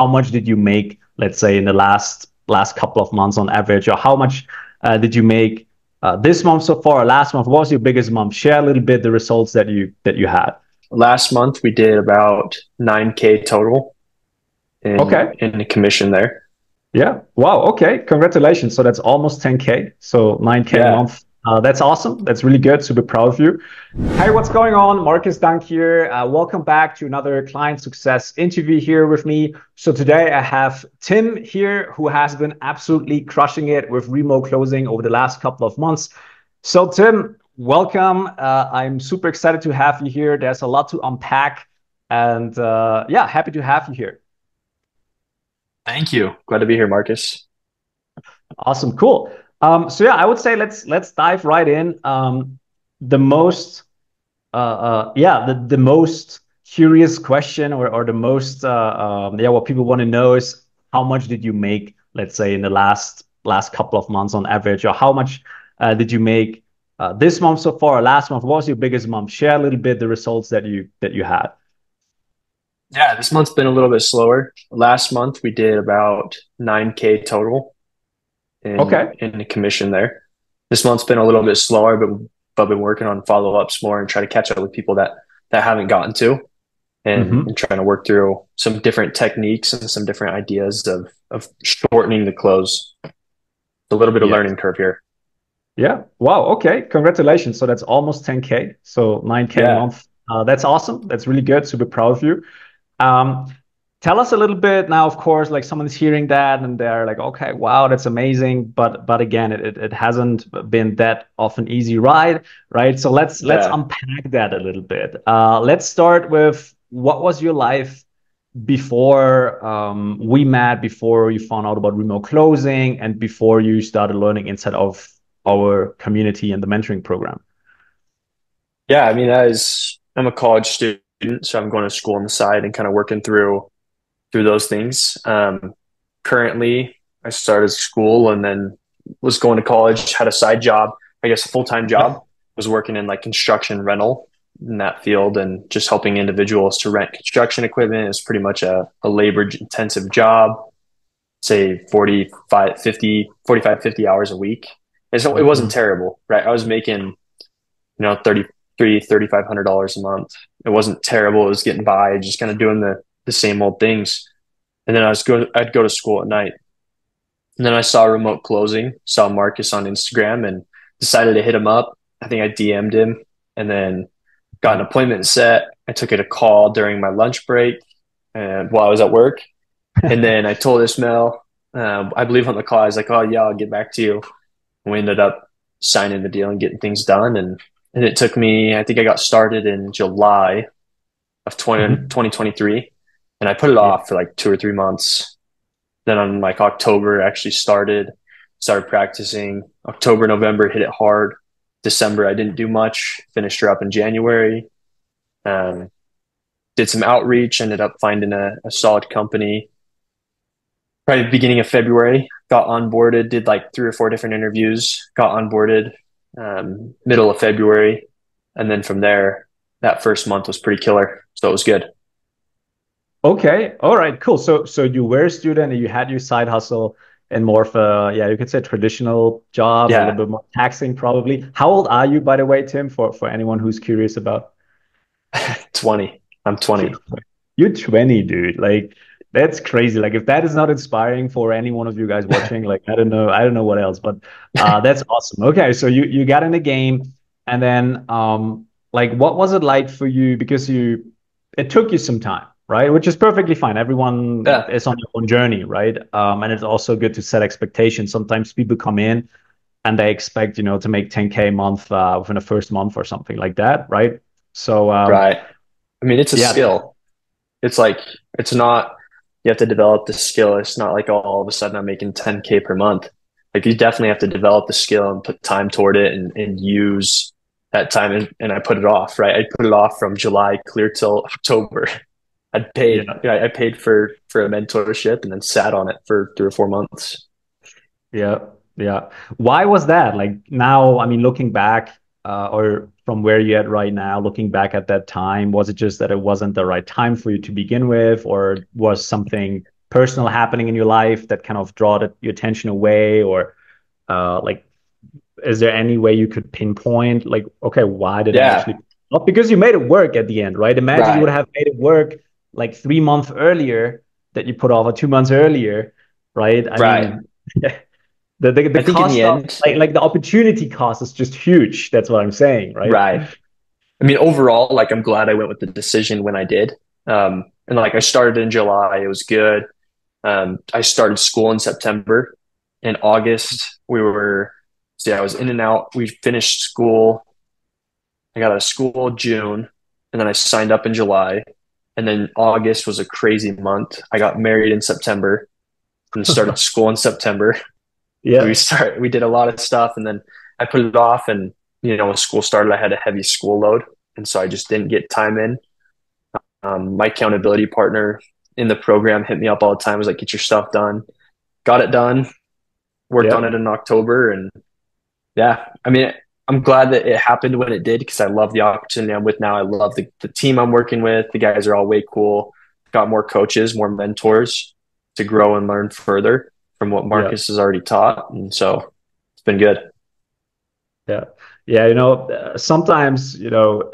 how much did you make, let's say, in the last last couple of months on average, or how much uh, did you make uh, this month so far, or last month? What was your biggest month? Share a little bit the results that you that you had. Last month we did about nine k total. In, okay. In the commission there. Yeah. Wow. Okay. Congratulations. So that's almost 10k. So 9k yeah. a month uh, that's awesome. That's really good. Super proud of you. Hey, what's going on? Markus Dunk here. Uh, welcome back to another client success interview here with me. So today I have Tim here who has been absolutely crushing it with remote closing over the last couple of months. So Tim, welcome. Uh, I'm super excited to have you here. There's a lot to unpack and uh, yeah, happy to have you here. Thank you. Glad to be here, Markus. Awesome. Cool. Um, so yeah, I would say let's let's dive right in. Um, the most, uh, uh, yeah, the the most curious question or or the most, uh, um, yeah, what people want to know is how much did you make, let's say, in the last last couple of months on average, or how much uh, did you make uh, this month so far, last month? What was your biggest month? Share a little bit the results that you that you had. Yeah, this month's been a little bit slower. Last month we did about 9k total in, okay. in the commission there. This month's been a little bit slower, but but been working on follow ups more and try to catch up with people that that haven't gotten to, and, mm-hmm. and trying to work through some different techniques and some different ideas of of shortening the close. A little bit of yeah. learning curve here. Yeah. Wow. Okay. Congratulations. So that's almost 10k. So 9k yeah. a month. Uh, that's awesome. That's really good. Super proud of you. Um, tell us a little bit now of course like someone's hearing that and they're like okay wow that's amazing. But but again it, it hasn't been that often easy ride right? So let's let's unpack that a little bit. Uh, let's start with what was your life before um, we met before you found out about remote closing and before you started learning inside of our community and the mentoring program? Yeah i mean as i'm a college student so i'm going to school on the side and kind of working through through those things. Um, currently, I started school and then was going to college, had a side job, I guess a full time job, was working in like construction rental in that field and just helping individuals to rent construction equipment. It's pretty much a, a labor intensive job, say 45, 50, 45, 50 hours a week. And so it wasn't mm-hmm. terrible, right? I was making, you know, 33, $3,500 a month. It wasn't terrible. It was getting by, just kind of doing the, the same old things. And then I was go I'd go to school at night. And then I saw remote closing, saw Markus on Instagram and decided to hit him up. I think I DM'd him and then got an appointment set. I took it a call during my lunch break and while I was at work. and then I told Ismail, uh, I believe on the call, I was like, oh yeah, I'll get back to you. And we ended up signing the deal and getting things done. And, and it took me, I think I got started in July of 20, mm-hmm. 2023 and I put it off for like two or three months. Then on like October, actually started, started practicing. October, November hit it hard. December, I didn't do much. Finished her up in January. Um, did some outreach. Ended up finding a, a solid company. Probably beginning of February, got onboarded. Did like three or four different interviews. Got onboarded. Um, middle of February, and then from there, that first month was pretty killer. So it was good. Okay. All right. Cool. So so you were a student and you had your side hustle and more of a yeah you could say traditional job yeah. a little bit more taxing probably. How old are you by the way, Tim? For for anyone who's curious about. Twenty. I'm twenty. You're twenty, dude. Like that's crazy. Like if that is not inspiring for any one of you guys watching, like I don't know, I don't know what else, but uh, that's awesome. Okay, so you you got in the game, and then um like what was it like for you because you it took you some time right? Which is perfectly fine. Everyone yeah. is on their own journey, right? Um, and it's also good to set expectations. Sometimes people come in and they expect, you know, to make 10k a month uh, within the first month or something like that, right? So um, right. I mean, it's a yeah. skill. It's like it's not. You have to develop the skill. It's not like all of a sudden I'm making 10k per month. Like you definitely have to develop the skill and put time toward it and, and use that time. And, and I put it off, right? I put it off from July clear till October. I paid yeah. I paid for for a mentorship and then sat on it for three or four months. Yeah, yeah. Why was that? Like now, I mean, looking back, uh, or from where you're at right now, looking back at that time, was it just that it wasn't the right time for you to begin with, or was something personal happening in your life that kind of draw the, your attention away or uh, like is there any way you could pinpoint like okay why did yeah. it actually not because you made it work at the end right imagine right. you would have made it work like three months earlier that you put off or two months earlier right? I right. mean, the, the, the cost the of, end, like, like the opportunity cost is just huge. That's what i'm saying right? Right. I mean overall like i'm glad i went with the decision when i did. Um, and like i started in july. It was good. Um, i started school in september. In august we were so yeah, I was in and out. We finished school. I got out of school June, and then I signed up in July, and then August was a crazy month. I got married in September, and started school in September. Yeah, we start. We did a lot of stuff, and then I put it off. And you know, when school started, I had a heavy school load, and so I just didn't get time in. Um, my accountability partner in the program hit me up all the time. Was like, "Get your stuff done." Got it done. Worked yep. on it in October, and yeah, I mean, I'm glad that it happened when it did because I love the opportunity I'm with now. I love the, the team I'm working with. The guys are all way cool. Got more coaches, more mentors to grow and learn further from what Markus yeah. has already taught. And so it's been good. Yeah. Yeah. You know, sometimes, you know,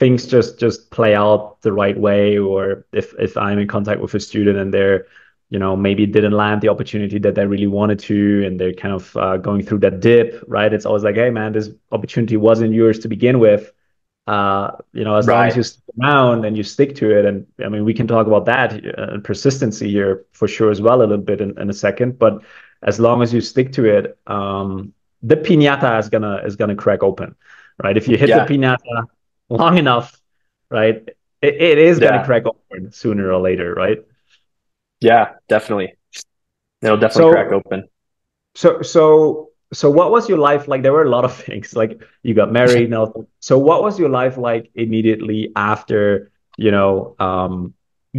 things just, just play out the right way. Or if, if I'm in contact with a student and they're, you know maybe didn't land the opportunity that they really wanted to and they're kind of uh, going through that dip right it's always like hey man this opportunity wasn't yours to begin with uh, you know as right. long as you stick around and you stick to it and i mean we can talk about that uh, persistency here for sure as well a little bit in, in a second but as long as you stick to it um, the piñata is gonna is gonna crack open right if you hit yeah. the piñata long enough right it, it is yeah. gonna crack open sooner or later right yeah, definitely. It'll definitely so, crack open. So, so, so, what was your life like? There were a lot of things. Like you got married. so what was your life like immediately after? You know, um,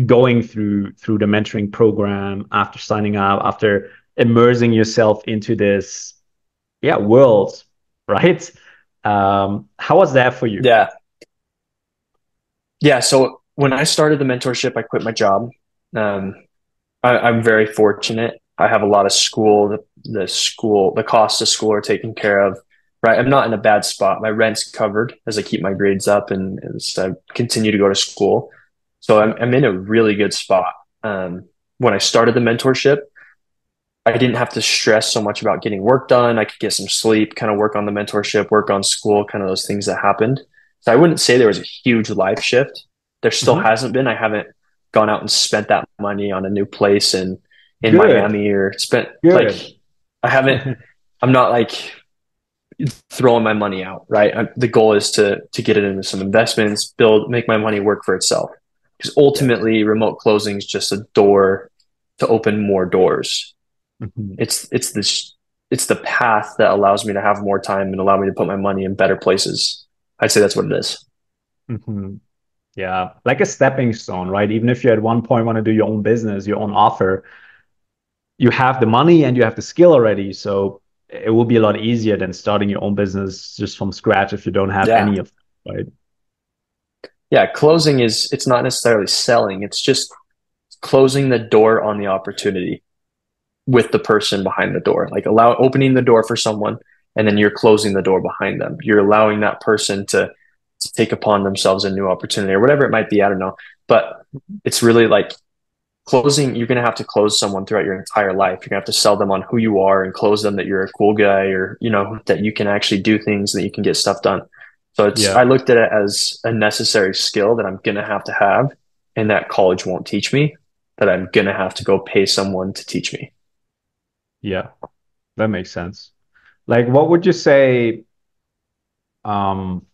going through through the mentoring program, after signing up, after immersing yourself into this, yeah, world, right? Um, how was that for you? Yeah. Yeah. So when I started the mentorship, I quit my job. Um, I, am very fortunate. I have a lot of school. The, the school, the costs of school are taken care of. Right, I'm not in a bad spot. My rent's covered as I keep my grades up and as I continue to go to school. So I'm I'm in a really good spot. Um, when I started the mentorship, I didn't have to stress so much about getting work done. I could get some sleep, kind of work on the mentorship, work on school, kind of those things that happened. So I wouldn't say there was a huge life shift. There still mm-hmm. hasn't been. I haven't gone out and spent that money on a new place in in Good. Miami or spent Good. like I haven't I'm not like throwing my money out, right? I, the goal is to to get it into some investments, build make my money work for itself. Because ultimately remote closing is just a door to open more doors. Mm-hmm. It's it's this it's the path that allows me to have more time and allow me to put my money in better places. I'd say that's what it is. Mm-hmm. Yeah, like a stepping stone, right? Even if you at one point want to do your own business, your own offer, you have the money and you have the skill already. So it will be a lot easier than starting your own business just from scratch if you don't have yeah. any of right? Yeah, closing is it's not necessarily selling, it's just closing the door on the opportunity with the person behind the door. Like allow opening the door for someone and then you're closing the door behind them. You're allowing that person to to take upon themselves a new opportunity or whatever it might be. I don't know. But it's really like closing, you're going to have to close someone throughout your entire life. You're going to have to sell them on who you are and close them that you're a cool guy or, you know, that you can actually do things that you can get stuff done. So it's, yeah. I looked at it as a necessary skill that I'm going to have to have and that college won't teach me, that I'm going to have to go pay someone to teach me. Yeah, that makes sense. Like, what would you say? Um,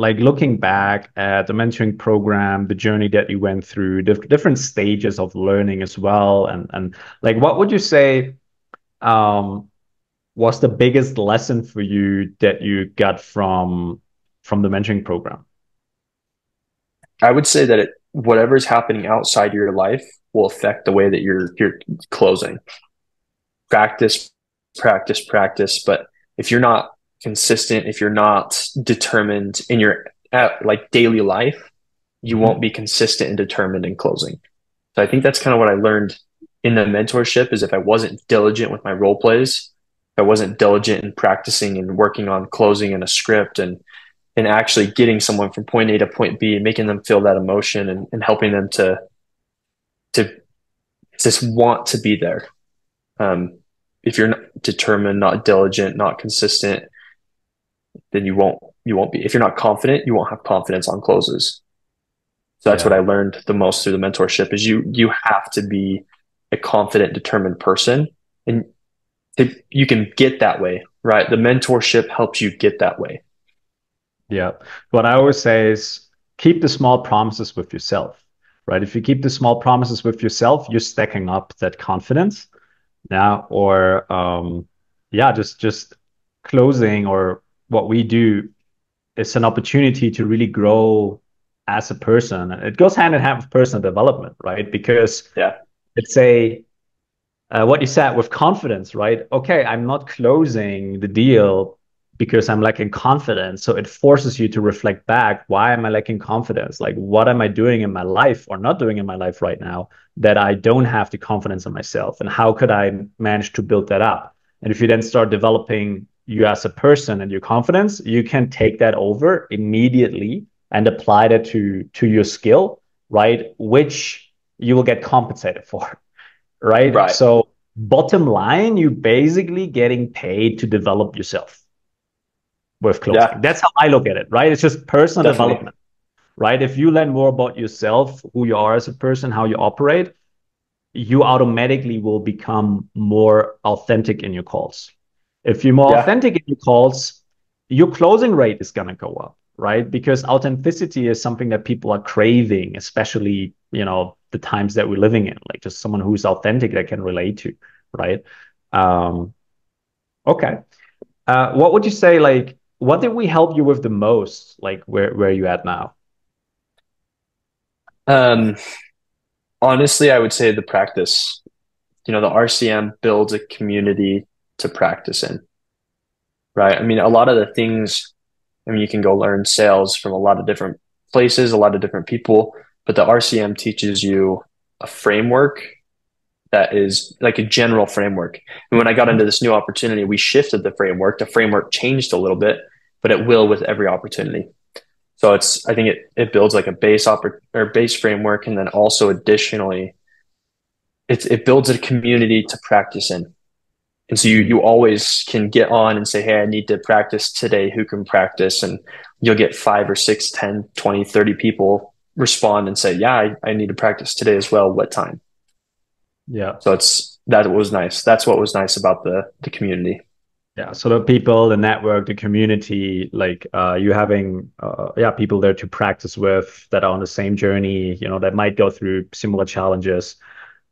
like looking back at the mentoring program the journey that you went through the different stages of learning as well and and like what would you say um, was the biggest lesson for you that you got from from the mentoring program? I would say that it, whatever's happening outside your life will affect the way that you're you're closing. Practice practice practice but if you're not consistent, if you're not determined in your like daily life, you won't be consistent and determined in closing. So I think that's kind of what I learned in the mentorship is if I wasn't diligent with my role plays, if I wasn't diligent in practicing and working on closing in a script and and actually getting someone from point A to point B, and making them feel that emotion and, and helping them to to just want to be there. Um, if you're not determined, not diligent, not consistent, then you won't you won't be. If you're not confident, you won't have confidence on closes. So that's yeah. what I learned the most through the mentorship is you you have to be a confident, determined person, and to, you can get that way, right? The mentorship helps you get that way. Yeah, what I always say is keep the small promises with yourself, right? If you keep the small promises with yourself, you're stacking up that confidence, now, or um, yeah, just just closing or what we do is an opportunity to really grow as a person. It goes hand in hand with personal development, right? Because yeah, it's a uh, what you said with confidence, right? Okay, I'm not closing the deal because I'm lacking confidence. So it forces you to reflect back. Why am I lacking confidence? Like, what am I doing in my life or not doing in my life right now that I don't have the confidence in myself? And how could I manage to build that up? And if you then start developing you as a person and your confidence, you can take that over immediately and apply that to to your skill, right? Which you will get compensated for, right? Right. So bottom line, you're basically getting paid to develop yourself with closing. Yeah. That's how I look at it, right? It's just personal Definitely. development, right? If you learn more about yourself, who you are as a person, how you operate, you automatically will become more authentic in your calls. If you're more yeah. authentic in your calls, your closing rate is going to go up, right? Because authenticity is something that people are craving, especially, you know, the times that we're living in, like just someone who's authentic that can relate to, right? Um, okay. Uh, what would you say, like, what did we help you with the most? Like, where, where are you at now? Um, honestly, I would say the practice. You know, the RCM builds a community to practice in. Right. I mean, a lot of the things, I mean, you can go learn sales from a lot of different places, a lot of different people, but the RCM teaches you a framework that is like a general framework. And when I got into this new opportunity, we shifted the framework. The framework changed a little bit, but it will with every opportunity. So it's I think it it builds like a base oper- or base framework, and then also additionally, it's it builds a community to practice in. And so you, you always can get on and say, Hey, I need to practice today. Who can practice? And you'll get five or six, 10, 20, 30 people respond and say, yeah, I, I need to practice today as well. What time? Yeah. So it's, that was nice. That's what was nice about the, the community. Yeah. So the people, the network, the community, like uh, you having, uh, yeah, people there to practice with that are on the same journey, you know, that might go through similar challenges.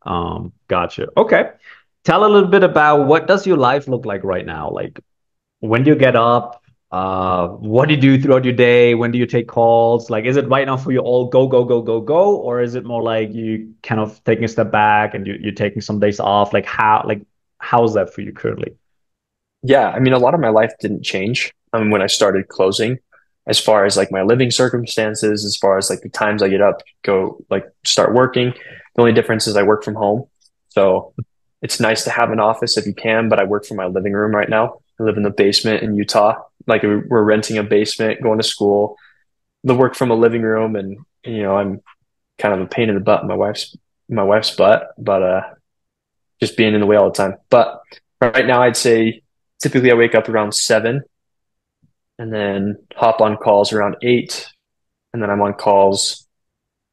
Um, gotcha. Okay tell a little bit about what does your life look like right now? Like when do you get up? Uh, what do you do throughout your day? When do you take calls? Like, is it right now for you all go, go, go, go, go? Or is it more like you kind of taking a step back and you, you're taking some days off? Like how, like, how's that for you currently? Yeah. I mean, a lot of my life didn't change mean, when I started closing as far as like my living circumstances, as far as like the times I get up, go like start working. The only difference is I work from home. So it's nice to have an office if you can, but I work from my living room right now. I live in the basement in Utah. Like we're renting a basement, going to school, the work from a living room, and you know I'm kind of a pain in the butt my wife's my wife's butt, but uh, just being in the way all the time. But right now, I'd say typically I wake up around seven, and then hop on calls around eight, and then I'm on calls.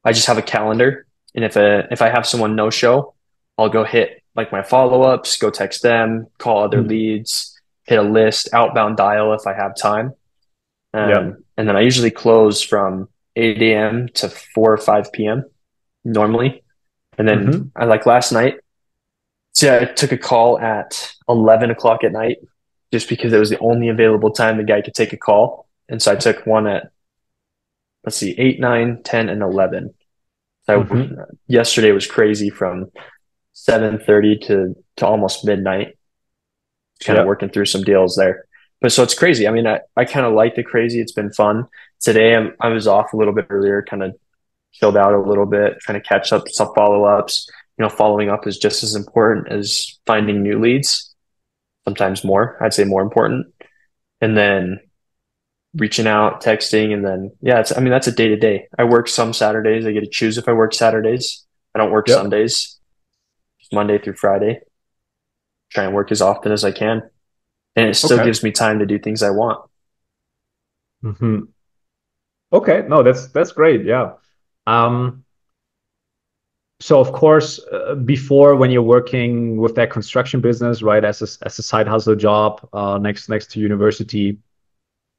I just have a calendar, and if a if I have someone no show, I'll go hit like my follow ups, go text them, call other mm-hmm. leads, hit a list, outbound dial if I have time. Um, yeah. And then I usually close from 8 a.m. to 4 or 5 p.m. normally. And then mm-hmm. I like last night. So I took a call at 11 o'clock at night just because it was the only available time the guy could take a call. And so I took one at, let's see, 8, 9, 10, and 11. So mm-hmm. yesterday was crazy from seven thirty to to almost midnight. Kind of working through some deals there. But so it's crazy. I mean, I, I kind of like the crazy. It's been fun. Today I'm, I was off a little bit earlier, kind of chilled out a little bit, trying to catch up some follow ups. you know, following up is just as important as finding new leads, sometimes more. I'd say more important. And then reaching out, texting, and then yeah, it's I mean that's a day to day. I work some Saturdays. I get to choose if I work Saturdays. I don't work yep. Sundays. Monday through Friday. Try and work as often as I can, and it still okay. gives me time to do things I want. Hmm. Okay. No, that's that's great. Yeah. Um. So of course, uh, before when you're working with that construction business, right, as a as a side hustle job, uh, next next to university,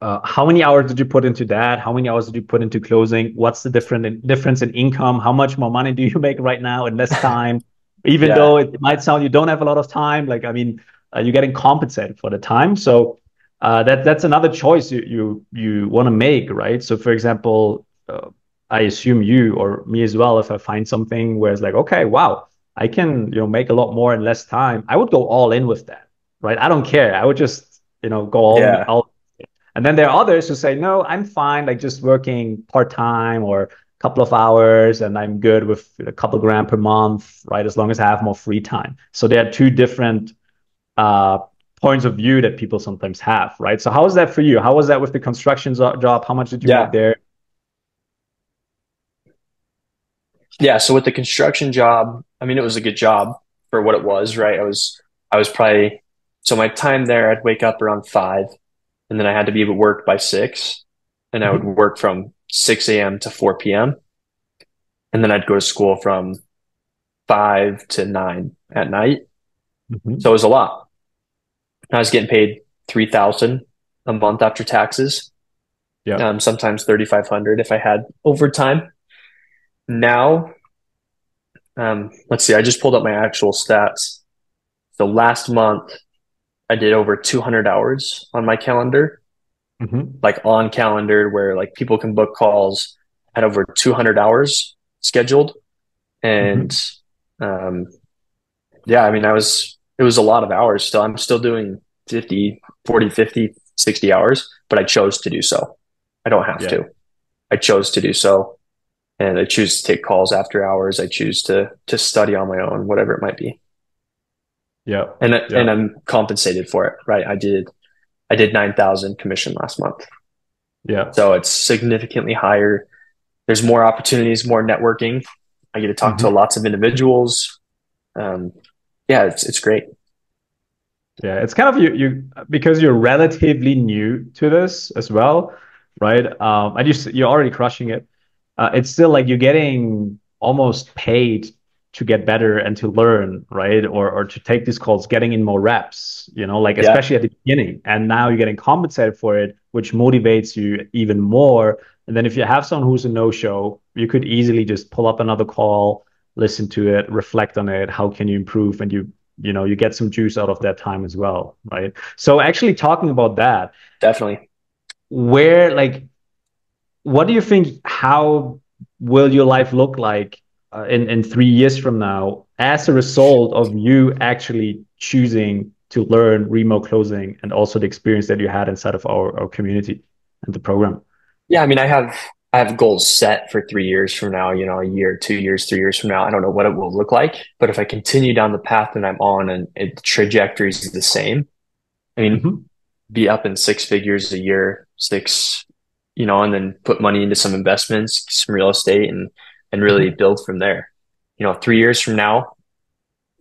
uh, how many hours did you put into that? How many hours did you put into closing? What's the different difference in income? How much more money do you make right now in less time? Even yeah. though it might sound you don't have a lot of time, like I mean, uh, you're getting compensated for the time. So uh, that that's another choice you you you want to make, right? So for example, uh, I assume you or me as well, if I find something where it's like, okay, wow, I can you know make a lot more in less time, I would go all in with that, right? I don't care. I would just you know go all, yeah. all and then there are others who say, no, I'm fine, like just working part time or couple of hours, and I'm good with a couple grand per month, right? As long as I have more free time. So there are two different uh, points of view that people sometimes have, right? So how is that for you? How was that with the construction job? How much did you yeah. make there? Yeah, so with the construction job, I mean, it was a good job for what it was, right? I was, I was probably, so my time there, I'd wake up around five and then I had to be at work by six, and I would mm-hmm. work from six a.m. to four p.m. And then I'd go to school from five to nine at night. Mm-hmm. So it was a lot. I was getting paid three thousand a month after taxes. Yeah. Um, sometimes thirty five hundred if I had overtime. Now, um, let's see. I just pulled up my actual stats. So last month, I did over 200 hours on my calendar, mm-hmm. like on calendar where like people can book calls. I had over 200 hours scheduled, and mm-hmm. um, yeah, I mean, I was it was a lot of hours. Still, I'm still doing 50, 40, 50, 60 hours, but I chose to do so. I don't have yeah. to. I chose to do so, and I choose to take calls after hours. I choose to to study on my own, whatever it might be. Yeah. And yeah. and I'm compensated for it, right? I did I did 9,000 commission last month. Yeah. So it's significantly higher. There's more opportunities, more networking. I get to talk mm-hmm. to lots of individuals. Um, yeah, it's it's great. Yeah, it's kind of you you because you're relatively new to this as well, right? Um, and you you're already crushing it. Uh, it's still like you're getting almost paid to get better and to learn, right? Or or to take these calls, getting in more reps, you know, like yeah. especially at the beginning. And now you're getting compensated for it, which motivates you even more. And then if you have someone who's a no-show, you could easily just pull up another call, listen to it, reflect on it. How can you improve? And you you know you get some juice out of that time as well, right? So actually talking about that, definitely. Where like, what do you think? How will your life look like uh, in in three years from now as a result of you actually choosing to learn remote closing and also the experience that you had inside of our, our community and the program yeah i mean i have i have goals set for three years from now you know a year two years three years from now i don't know what it will look like but if i continue down the path that i'm on and it, the trajectory is the same i mean mm-hmm. be up in six figures a year six you know and then put money into some investments some real estate and and really mm-hmm. build from there. You know, three years from now,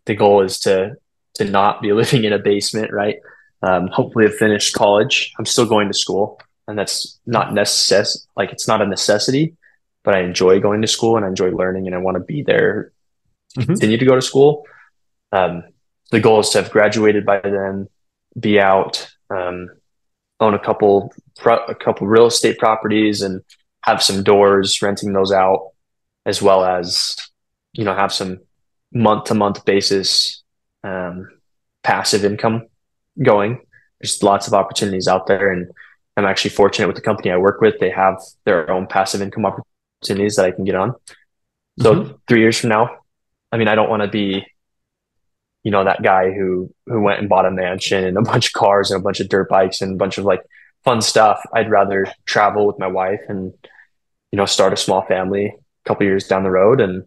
the goal is to to not be living in a basement, right? Um, hopefully, have finished college. I'm still going to school, and that's not necess like it's not a necessity, but I enjoy going to school and I enjoy learning, and I want to be there, mm-hmm. continue to go to school. Um, the goal is to have graduated by then, be out, um, own a couple a couple real estate properties, and have some doors, renting those out, as well as you know have some month to month basis um, passive income going. There's lots of opportunities out there, and I'm actually fortunate with the company I work with. They have their own passive income opportunities that I can get on. So mm-hmm. three years from now, I mean, I don't want to be, you know, that guy who who went and bought a mansion and a bunch of cars and a bunch of dirt bikes and a bunch of like fun stuff. I'd rather travel with my wife and, you know, start a small family, couple years down the road and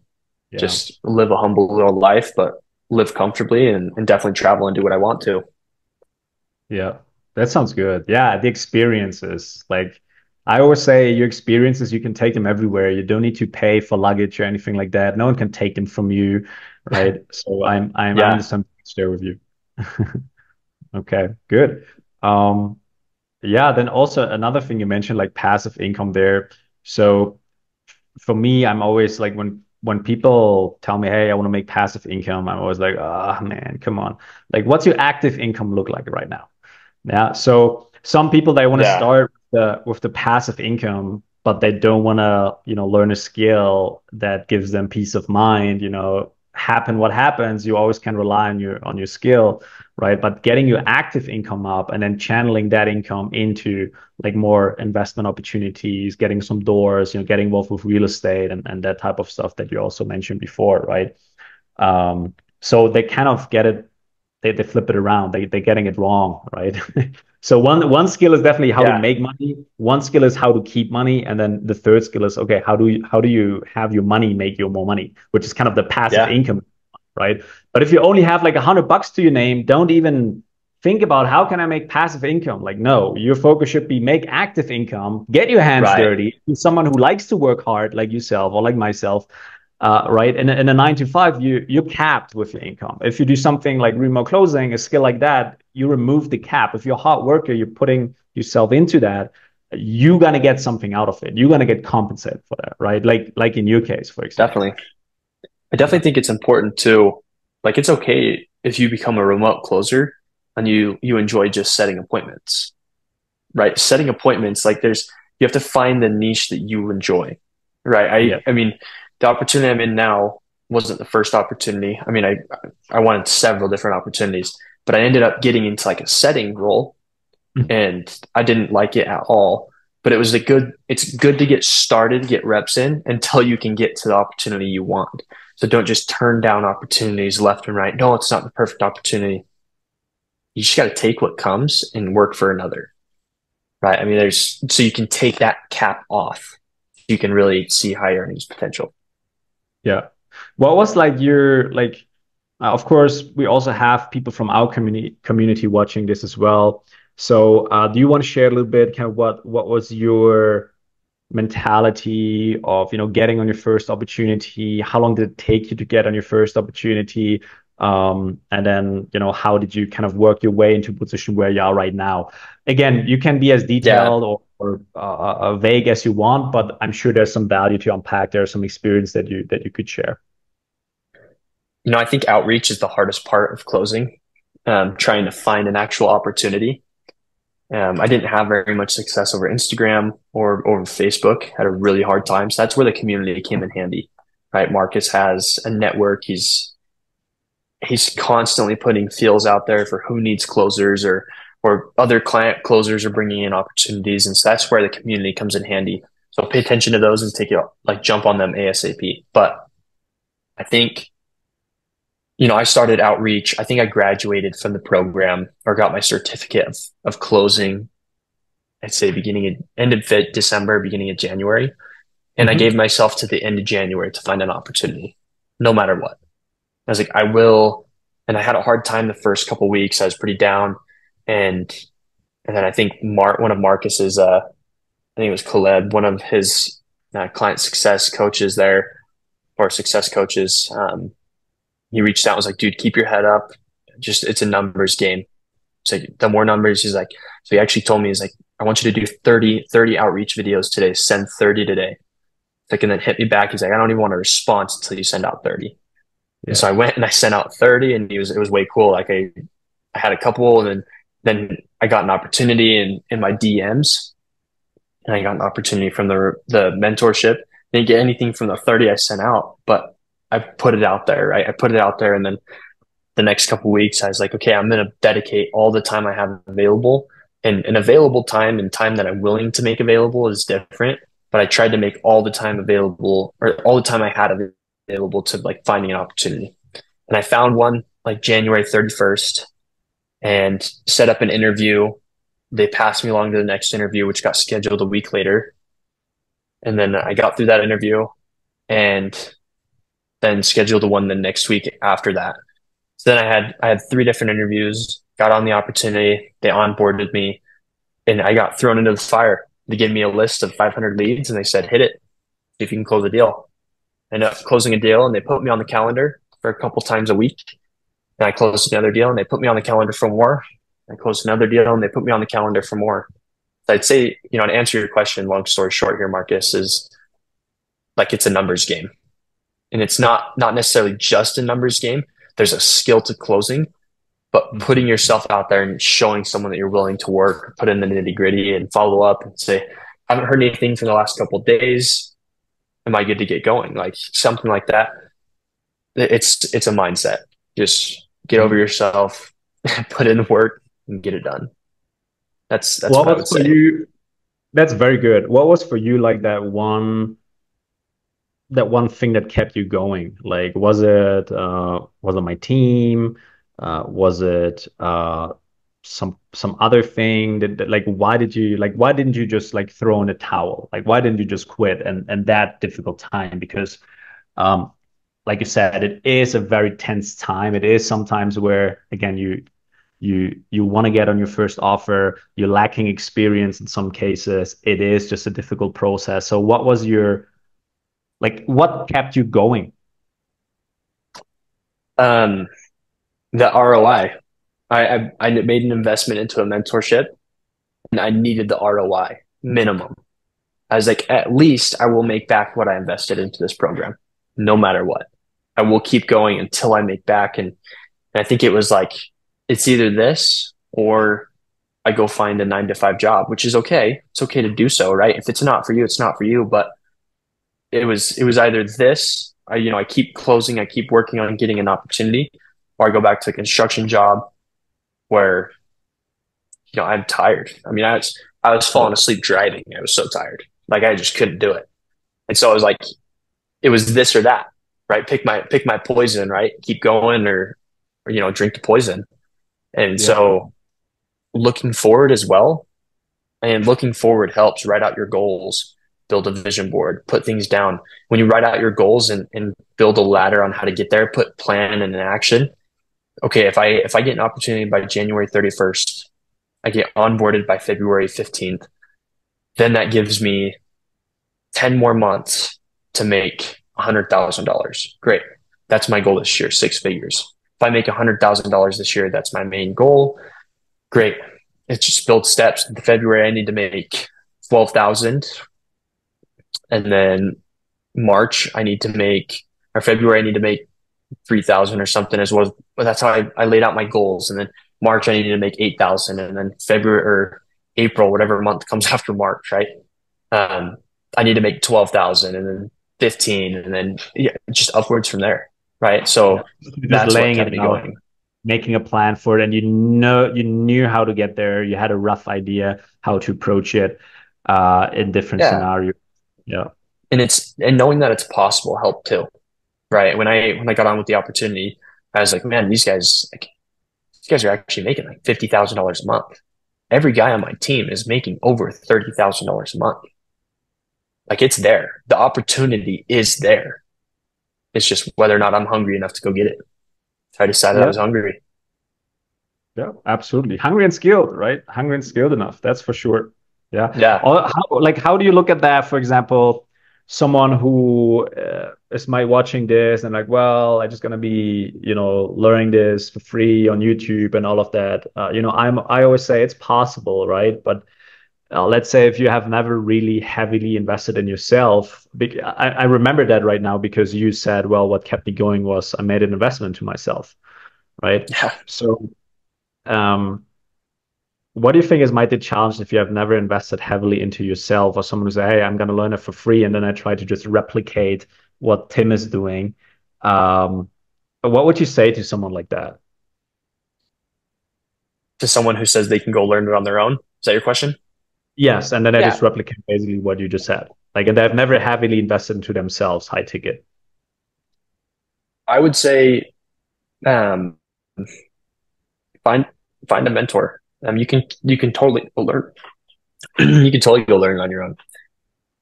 yeah. just live a humble little life, but live comfortably and, and definitely travel and do what I want to. Yeah, that sounds good. Yeah, the experiences. Like I always say, your experiences, you can take them everywhere. You don't need to pay for luggage or anything like that. No one can take them from you, right? so I'm I'm yeah. on some there with you. okay, good. Um, yeah, then also another thing you mentioned, like passive income there. So for me, I'm always like when when people tell me, "Hey, I want to make passive income," I'm always like, "Ah, oh, man, come on! Like, what's your active income look like right now?" Yeah. So some people they want to yeah. start with the, with the passive income, but they don't want to, you know, learn a skill that gives them peace of mind. You know, happen what happens, you always can rely on your on your skill, right? But getting your active income up and then channeling that income into like more investment opportunities, getting some doors, you know, getting involved with real estate and, and that type of stuff that you also mentioned before, right? Um, so they kind of get it they, they flip it around. They they're getting it wrong, right? so one one skill is definitely how yeah. to make money. One skill is how to keep money, and then the third skill is okay, how do you how do you have your money make you more money, which is kind of the passive yeah. income, right? But if you only have like a hundred bucks to your name, don't even think about how can I make passive income. Like no, your focus should be make active income, get your hands right. dirty. Someone who likes to work hard, like yourself or like myself, uh, right? In, in a nine to five, you you're capped with your income. If you do something like remote closing, a skill like that, you remove the cap. If you're a hard worker, you're putting yourself into that. You're gonna get something out of it. You're gonna get compensated for that, right? Like like in your case, for example. Definitely. I definitely think it's important to like it's okay if you become a remote closer and you you enjoy just setting appointments. Right? Setting appointments, like there's you have to find the niche that you enjoy. Right. I yeah. I mean the opportunity I'm in now wasn't the first opportunity. I mean, I I wanted several different opportunities, but I ended up getting into like a setting role, mm-hmm. and I didn't like it at all. But it was a good. It's good to get started, get reps in until you can get to the opportunity you want. So don't just turn down opportunities left and right. No, it's not the perfect opportunity. You just got to take what comes and work for another. Right. I mean, there's so you can take that cap off. You can really see high earnings potential. Yeah. What was like your like? Uh, of course, we also have people from our community community watching this as well. So, uh, do you want to share a little bit, kind of what what was your mentality of you know getting on your first opportunity? How long did it take you to get on your first opportunity? Um, and then you know how did you kind of work your way into a position where you are right now? Again, you can be as detailed yeah. or or uh, uh, vague as you want, but I'm sure there's some value to unpack. There's some experience that you that you could share. You know, I think outreach is the hardest part of closing. Um, trying to find an actual opportunity. Um, I didn't have very much success over Instagram or over Facebook. Had a really hard time. So that's where the community came in handy, right? Markus has a network. He's he's constantly putting feels out there for who needs closers or or other client closers are bringing in opportunities. And so that's where the community comes in handy. So pay attention to those and take it like jump on them ASAP. But I think, you know, I started outreach. I think I graduated from the program or got my certificate of, of closing. I'd say beginning of end of December, beginning of January. And mm-hmm. I gave myself to the end of January to find an opportunity, no matter what. I was like, I will. And I had a hard time the first couple weeks. I was pretty down and and then I think Mark, one of Markus's, uh, I think it was Caleb, one of his uh, client success coaches there, or success coaches. Um, he reached out and was like, "Dude, keep your head up. Just it's a numbers game. It's like the more numbers." He's like, so he actually told me, he's like, "I want you to do 30, 30 outreach videos today. Send thirty today." Like, and then hit me back. He's like, "I don't even want a response until you send out 30. Yeah. And so I went and I sent out 30 and he was, it was way cool. Like I, I had a couple and then then I got an opportunity in, in my DMs and I got an opportunity from the, the mentorship. Didn't get anything from the 30 I sent out, but I put it out there, right? I put it out there and then the next couple weeks I was like, okay, I'm going to dedicate all the time I have available and an available time and time that I'm willing to make available is different. But I tried to make all the time available or all the time I had available to like finding an opportunity. And I found one like January 31st and set up an interview. They passed me along to the next interview, which got scheduled a week later. And then I got through that interview and then scheduled the one the next week after that. So then I had I had three different interviews, got on the opportunity, they onboarded me, and I got thrown into the fire. They gave me a list of 500 leads, and they said, "Hit it, see if you can close a deal." I ended up closing a deal, and they put me on the calendar for a couple times a week. And I closed another deal, and they put me on the calendar for more. I closed another deal, and they put me on the calendar for more. So I'd say, you know, to answer your question, long story short here, Markus, is like it's a numbers game and it's not not necessarily just a numbers game. There's a skill to closing, but mm-hmm. putting yourself out there and showing someone that you're willing to work, put in the nitty gritty, and follow up and say, "I haven't heard anything for the last couple days. Am I good to get going?" Like something like that. It's it's a mindset. Just get over mm-hmm. yourself, put in the work, and get it done. That's that's what, what was for say. you. That's very good. What was for you like that one that one thing that kept you going? Like, was it uh, was it my team? Uh, was it uh, some some other thing that, that, like why did you like why didn't you just like throw in a towel? Like why didn't you just quit and and that difficult time? Because um, like you said, it is a very tense time. It is sometimes where again you you you want to get on your first offer you're lacking experience in some cases it is just a difficult process so what was your like what kept you going um the roi I, I i made an investment into a mentorship and i needed the roi minimum i was like at least i will make back what i invested into this program no matter what i will keep going until i make back and, and i think it was like it's either this or I go find a nine to five job, which is okay. It's okay to do so, right? If it's not for you, it's not for you. But it was it was either this, I you know, I keep closing, I keep working on getting an opportunity, or I go back to a construction job where you know I'm tired. I mean, I was I was falling asleep driving. I was so tired. Like I just couldn't do it. And so I was like, it was this or that, right? Pick my pick my poison, right? Keep going or, or you know, drink the poison. And yeah. so looking forward as well. And looking forward helps write out your goals, build a vision board, put things down. When you write out your goals and, and build a ladder on how to get there, put plan and action. Okay, if I if I get an opportunity by January 31st, I get onboarded by February 15th, then that gives me 10 more months to make $100,000. Great. That's my goal this year, six figures if I make $100,000 this year, that's my main goal. Great. It's just build steps. In February, I need to make 12,000. And then March, I need to make, or February, I need to make 3,000 or something as well. But that's how I, I laid out my goals. And then March, I needed to make 8,000. And then February or April, whatever month comes after March, right? Um, I need to make 12,000 and then 15 and then yeah, just upwards from there right? So yeah. that's laying it going. Making a plan for it, and you know you knew how to get there. You had a rough idea how to approach it uh, in different yeah. scenarios. Yeah, and it's and knowing that it's possible helped too, right? When I when I got on with the opportunity, I was like, man, these guys like these guys are actually making like fifty thousand dollars a month. Every guy on my team is making over thirty thousand dollars a month. Like it's there. The opportunity is there. It's just whether or not I'm hungry enough to go get it. So I decided yeah. I was hungry. Yeah, absolutely. Hungry and skilled, right? Hungry and skilled enough. That's for sure. Yeah. Yeah. How, like, how do you look at that? For example, someone who uh, is might watching this and like, well, I'm just gonna be, you know, learning this for free on YouTube and all of that. Uh, you know, I'm I always say it's possible, right? But uh, let's say if you have never really heavily invested in yourself I, I, remember that right now because you said well what kept me going was i made an investment to myself right yeah so um what do you think is might the challenge if you have never invested heavily into yourself or someone who say hey i'm going to learn it for free and then i try to just replicate what tim is doing um what would you say to someone like that to someone who says they can go learn it on their own is that your question Yes, and then I yeah. just replicate basically what you just said. Like, and they've never heavily invested into themselves, high ticket. I would say, um, find find a mentor. Um, you can you can totally go learn. you can totally go learn on your own.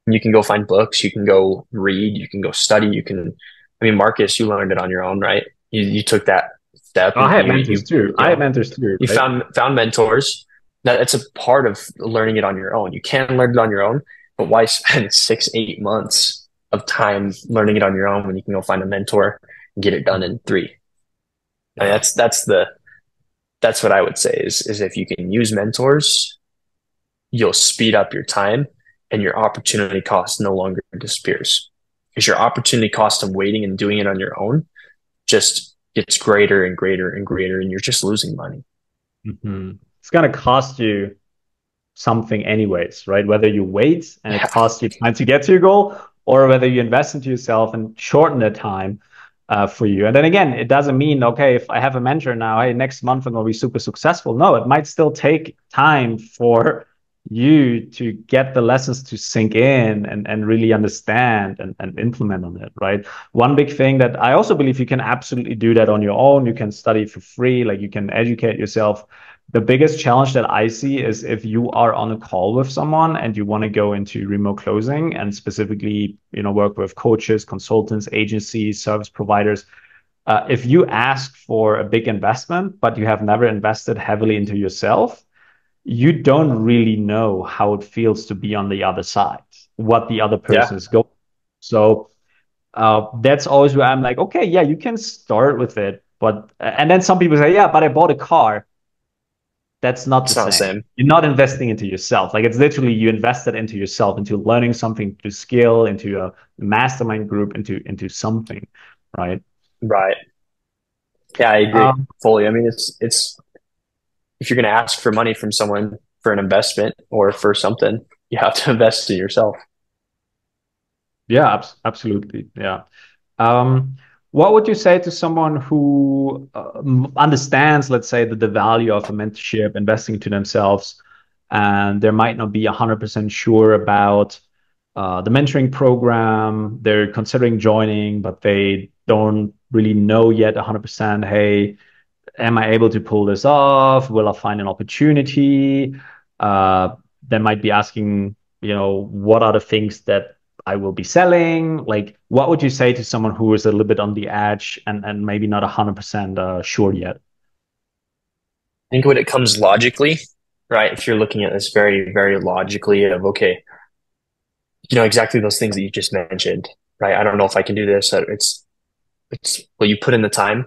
You can go find books. You can go read. You can go study. You can I mean, Markus, you learned it on your own, right? You you took that step. Oh, I had mentors you, too. You I had mentors too. You found found mentors. That it's a part of learning it on your own. You can learn it on your own, but why spend six, eight months of time learning it on your own when you can go find a mentor and get it done in three? I mean, that's that's the that's what I would say is is if you can use mentors, you'll speed up your time and your opportunity cost no longer disappears. Because your opportunity cost of waiting and doing it on your own just gets greater and greater and greater, and you're just losing money. Mm-hmm. It's going to cost you something, anyways, right? Whether you wait and yeah. it costs you time to get to your goal, or whether you invest into yourself and shorten the time uh, for you. And then again, it doesn't mean, okay, if I have a mentor now, hey, next month I'm going to be super successful. No, it might still take time for you to get the lessons to sink in and, and really understand and, and implement on it, right? One big thing that I also believe you can absolutely do that on your own. You can study for free, like you can educate yourself. The biggest challenge that I see is if you are on a call with someone and you want to go into remote closing and specifically, you know, work with coaches, consultants, agencies, service providers. Uh, if you ask for a big investment, but you have never invested heavily into yourself, you don't really know how it feels to be on the other side, what the other person yeah. is going. So uh, that's always where I'm like, okay, yeah, you can start with it, but and then some people say, yeah, but I bought a car. That's not, the, same. same. You're not investing into yourself. Like it's literally you invest invested into yourself, into learning something, to skill, into a mastermind group, into into something, right? Right. Yeah, I agree um, fully. I mean, it's it's if you're going to ask for money from someone for an investment or for something, you have to invest in yourself. Yeah, ab- absolutely. Yeah. Um, what would you say to someone who uh, understands, let's say, the, the value of a mentorship, investing into themselves, and they might not be 100% sure about uh, the mentoring program? They're considering joining, but they don't really know yet 100%. Hey, am I able to pull this off? Will I find an opportunity? Uh, they might be asking, you know, what are the things that I will be selling? Like, what would you say to someone who is a little bit on the edge and, and maybe not 100% uh, sure yet? I think when it comes logically, right? If you're looking at this very, very logically of, okay, you know, exactly those things that you just mentioned, right? I don't know if I can do this. It's, it's, well, you put in the time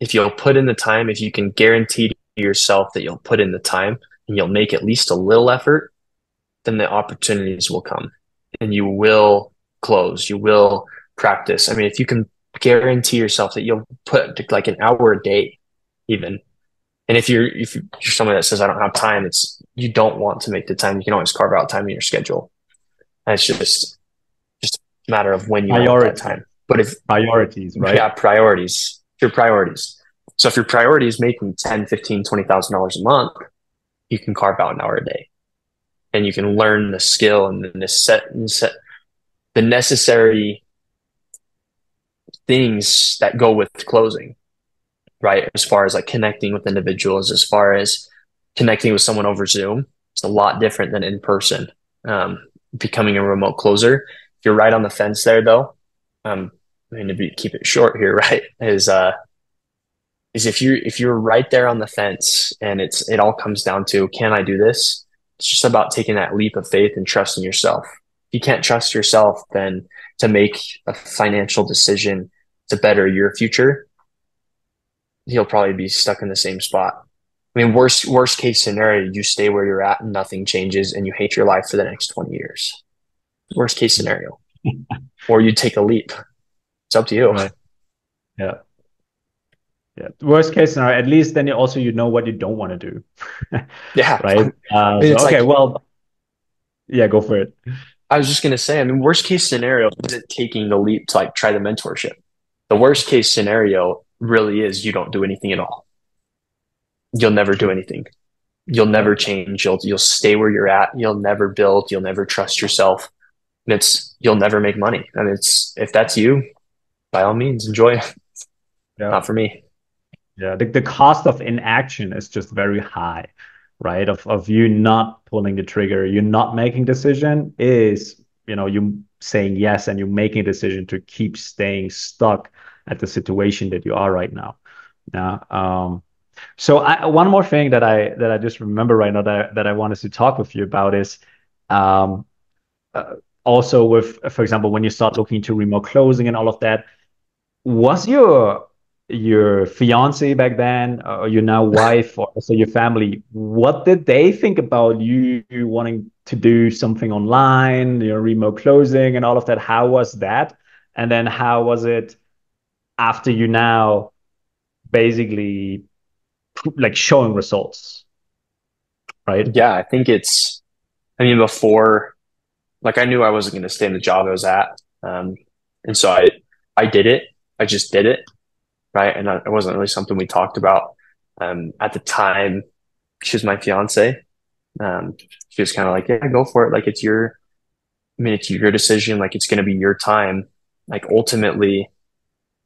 if you'll put in the time, if you can guarantee to yourself that you'll put in the time and you'll make at least a little effort, then the opportunities will come and you will close. You will practice. I mean, if you can guarantee yourself that you'll put like an hour a day, even. And if you're if you're someone that says I don't have time, it's you don't want to make the time. You can always carve out time in your schedule. And it's just just a matter of when you have that time. But if priorities, right? Yeah, priorities your priorities. So if your priority is making 10, 15, $20,000 a month, you can carve out an hour a day and you can learn the skill and the, nece- the necessary things that go with closing, right? As far as like connecting with individuals, as far as connecting with someone over Zoom, it's a lot different than in person. Um, becoming a remote closer, if you're right on the fence there though. Um, I mean, to be, keep it short here, right? Is uh, is if you're if you're right there on the fence and it's it all comes down to can I do this? It's just about taking that leap of faith and trusting yourself. If you can't trust yourself, then to make a financial decision to better your future, you'll probably be stuck in the same spot. I mean, worst worst case scenario, you stay where you're at and nothing changes, and you hate your life for the next twenty years. Worst case scenario, or you take a leap it's up to you. Right. Yeah. Yeah. Worst case scenario, at least then you also you know what you don't want to do. yeah. Right. Uh, so, okay. Like, well. Yeah. Go for it. I was just gonna say. I mean, worst case scenario is it taking the leap to like try the mentorship. The worst case scenario really is you don't do anything at all. You'll never do anything. You'll never change. You'll you'll stay where you're at. You'll never build. You'll never trust yourself. And it's you'll never make money. and it's if that's you, by all means, enjoy. Yeah. Not for me. Yeah, the, the cost of inaction is just very high, right? Of of you not pulling the trigger, you're not making decision is, you know, you saying yes and you're making a decision to keep staying stuck at the situation that you are right now. Yeah. Um, so I, one more thing that I that I just remember right now that that I wanted to talk with you about is um, uh, also with, for example, when you start looking to remote closing and all of that. Was your your fiance back then, or your now wife, or so your family, what did they think about you wanting to do something online, your remote closing and all of that? How was that? And then how was it after you now basically like showing results? Right? Yeah, I think it's I mean before like I knew I wasn't going to stay in the job I was at. Um, and so I I did it. I just did it right? And it wasn't really something we talked about. Um, at the time, she was my fiance. Um, she was kind of like, yeah, go for it. Like it's your, I mean, it's your decision. Like it's going to be your time. Like ultimately,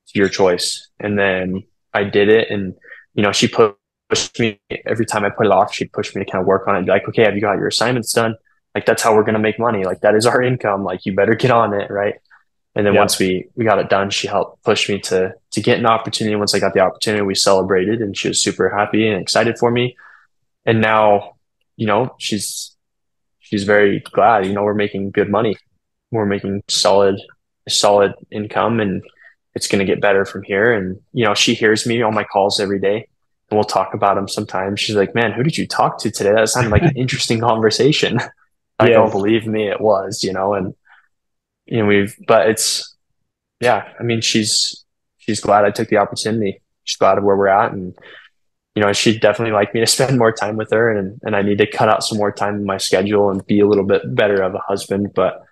it's your choice. And then I did it, and you know, she pushed me every time I put it off. She pushed me to kind of work on it. like, okay, have you got your assignments done? Like that's how we're going to make money. Like that is our income. Like you better get on it, right? And then yeah. once we we got it done, she helped push me to to get an opportunity. Once I got the opportunity, we celebrated, and she was super happy and excited for me. And now, you know, she's she's very glad. You know, we're making good money. We're making solid solid income, and it's going to get better from here. And you know, she hears me on my calls every day, and we'll talk about them sometimes. She's like, "Man, who did you talk to today? That sounded like an interesting conversation." I yes. don't believe me, it was, you know, and you know, we've, but it's, yeah, I mean, she's, she's glad I took the opportunity. She's glad of where we're at. And, you know, she'd definitely like me to spend more time with her and, and I need to cut out some more time in my schedule and be a little bit better of a husband. But,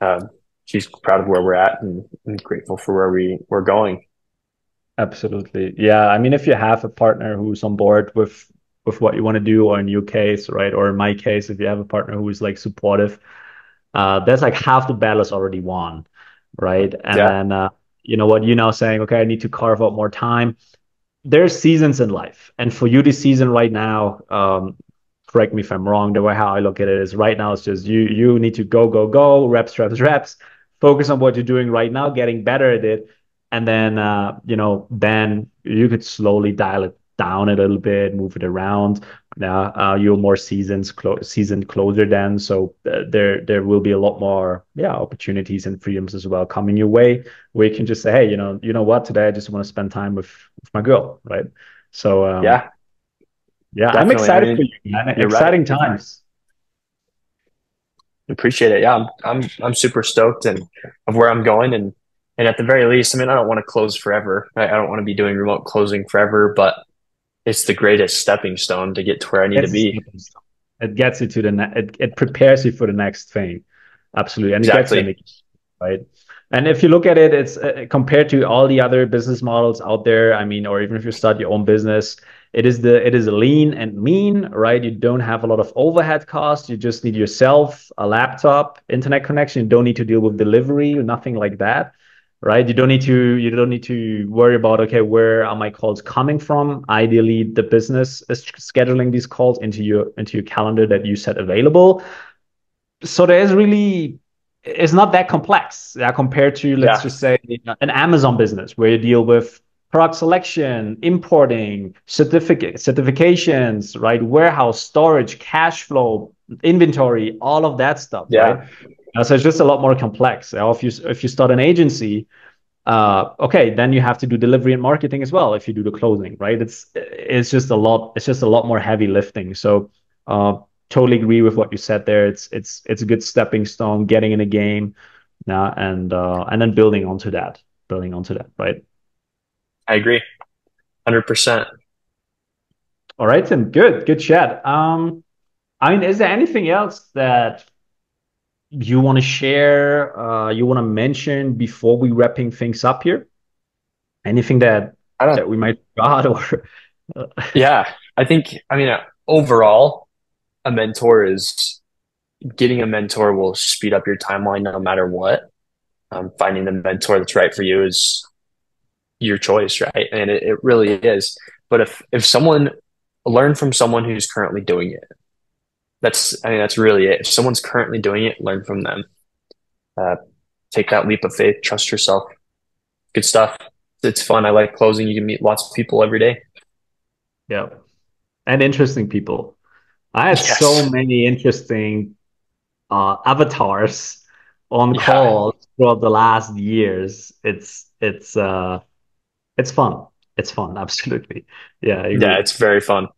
um, she's proud of where we're at and, and grateful for where we, we're going. Absolutely. Yeah. I mean, if you have a partner who's on board with, with what you want to do, or in your case, right? Or in my case, if you have a partner who is like supportive, uh, that's like half the battle is already won, right? And yeah. then uh, you know what you now saying, okay, I need to carve out more time. There's seasons in life, and for you, this season right now, um, correct me if I'm wrong. The way how I look at it is right now, it's just you you need to go go go reps reps reps, focus on what you're doing right now, getting better at it, and then uh, you know then you could slowly dial it down a little bit, move it around. Now uh, you're more seasons clo- seasoned closer then, so uh, there there will be a lot more yeah opportunities and freedoms as well coming your way where you can just say hey you know you know what? Today I just want to spend time with with my girl right? So um, yeah. yeah Definitely. I'm excited I mean, for you man. exciting right. times. Appreciate it. Yeah I'm I'm I'm super stoked and of where I'm going and and at the very least I mean I don't want to close forever. I, I don't want to be doing remote closing forever but it's the greatest stepping stone to get to where I need to be. It gets you to the ne- it, it prepares you for the next thing. Absolutely. And exactly. it gets you right. And if you look at it, it's uh, compared to all the other business models out there. I mean, or even if you start your own business, it is the it is lean and mean, right? You don't have a lot of overhead costs. You just need yourself, a laptop, internet connection. You don't need to deal with delivery, nothing like that right? You don't need to you don't need to worry about okay, where are my calls coming from? Ideally, the business is scheduling these calls into your into your calendar that you set available. So there is really it's not that complex yeah, compared to let's yeah. just say an Amazon business where you deal with product selection, importing, certificate certifications, right? Warehouse, storage, cash flow, inventory, all of that stuff. Yeah. Right? Uh, so it's just a lot more complex. if you if you start an agency, uh, okay, then you have to do delivery and marketing as well. If you do the closing, right? It's it's just a lot. It's just a lot more heavy lifting. So uh, totally agree with what you said there. It's it's it's a good stepping stone, getting in a game, uh, and uh, and then building onto that, building onto that, right? I agree, hundred percent. All right, Tim. Good, good chat. Um, I mean, is there anything else that you want to share, uh, you want to mention before we wrapping things up here? Anything that that we might forgot or? Yeah, I think. I mean, uh, overall, a mentor is getting a mentor will speed up your timeline no matter what. Um, finding the mentor that's right for you is your choice, right? And it, it really is. But if if someone learn from someone who's currently doing it, that's I mean that's really it. If someone's currently doing it, learn from them. Uh, take that leap of faith, trust yourself. Good stuff. It's fun. I like closing. You can meet lots of people every day. Yeah. And interesting people. I had yes. so many interesting uh, avatars on yeah. calls throughout the last years. It's it's uh it's fun. It's fun, absolutely. Yeah. Yeah, it's very fun.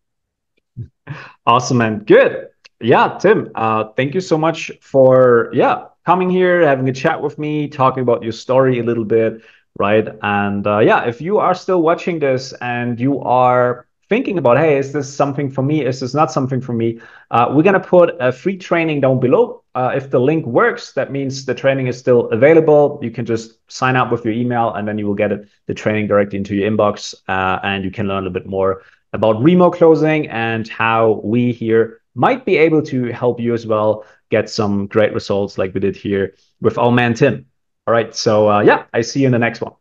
Awesome, man. Good. Yeah, Tim. Uh, thank you so much for yeah coming here, having a chat with me, talking about your story a little bit, right? And uh, yeah, if you are still watching this and you are thinking about, hey, is this something for me? Is this not something for me? Uh, we're gonna put a free training down below. Uh, if the link works, that means the training is still available. You can just sign up with your email, and then you will get it, the training directly into your inbox, uh, and you can learn a bit more about remote closing and how we here might be able to help you as well get some great results like we did here with our man Tim. All right. So uh, yeah, I see you in the next one.